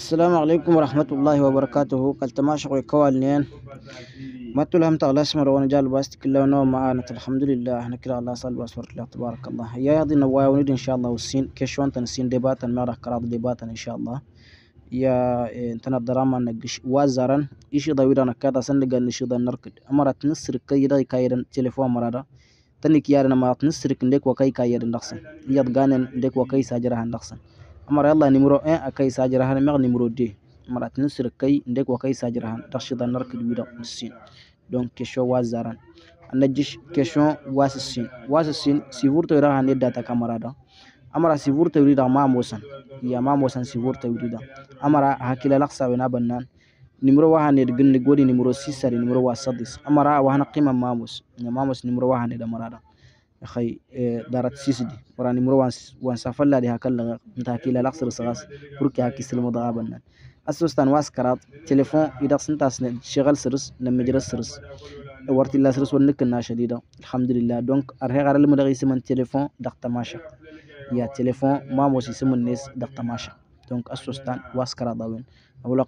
السلام عليكم ورحمة الله وبركاته. كالتماشى كوالنين ما تلهم تغلا اسمر وأنا جال باست كلا نوم معانا الحمد لله. إحنا كلا الله صل واسفر الله تبارك الله. يا يضي نوايا ونيد إن شاء الله. والسين كشوان تنسين ديباتا. ما كراض ديباتا إن شاء الله. يا إنتنا الدراما نقش وازارن. إيش ضويرا نكادا سنقا نشيدا نركد تنسر كيدا كايرن تليفون مرادا. تنك يارنا ما تنسر كندك وكاي كايرن نقصن يد غانن ديك وكاي ساجرها نقصن Amar yalla nimro 1 akai sajirahan meg nimro 2 marat nusir kai ndek wa kai sajirahan takshida nark gwida musin donc question wa zaran. Anna jish question wa sin. Wa sin si vurto ra hande data kamarada amara si vurto rida ma mosan. Ya ma mosan si vurto rida amara hakila laksa wena bannan. Nimro wahane gindi godi nimro sisari nimro wa sadis. Amara wahana qima mamus ya nimro marada خي إيه، دارت سيسدي وران مرو وان سافر لا ديها كلا انت هكي لا لقصر سغاس. بركي هكي سلم ضغابنا أسوستان واس كرات. تليفون إذا سنت شغل سرس لما جرس سرس. ورتي الله سرس ونك شديدة الحمد لله. دونك أرها غير المدغي سمن تليفون دقت ماشا يا تليفون ما موسي سمن نيس دقت ماشا دونك أسوستان واس كرات داوين. أولا